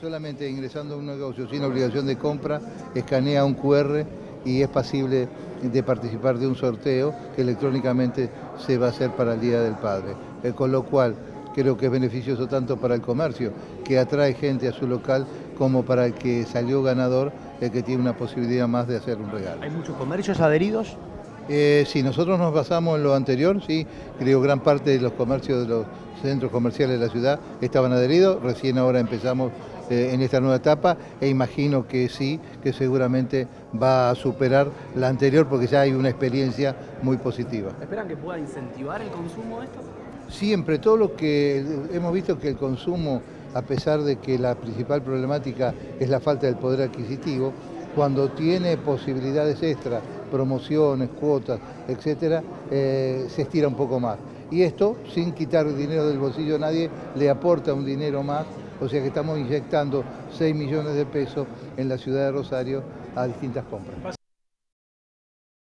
Solamente ingresando a un negocio sin obligación de compra, escanea un QR y es pasible de participar de un sorteo que electrónicamente se va a hacer para el Día del Padre. Eh, con lo cual creo que es beneficioso tanto para el comercio, que atrae gente a su local, como para el que salió ganador, el que tiene una posibilidad más de hacer un regalo. ¿Hay muchos comercios adheridos? Eh, sí, nosotros nos basamos en lo anterior, sí, creo gran parte de los comercios de los centros comerciales de la ciudad estaban adheridos, recién ahora empezamos eh, en esta nueva etapa e imagino que sí, que seguramente va a superar la anterior porque ya hay una experiencia muy positiva. ¿Esperan que pueda incentivar el consumo de esto? Siempre, todo lo que hemos visto que el consumo, a pesar de que la principal problemática es la falta del poder adquisitivo, cuando tiene posibilidades extras, promociones, cuotas, etcétera, eh, se estira un poco más. Y esto, sin quitar dinero del bolsillo a nadie, le aporta un dinero más, o sea que estamos inyectando 6 millones de pesos en la ciudad de Rosario a distintas compras.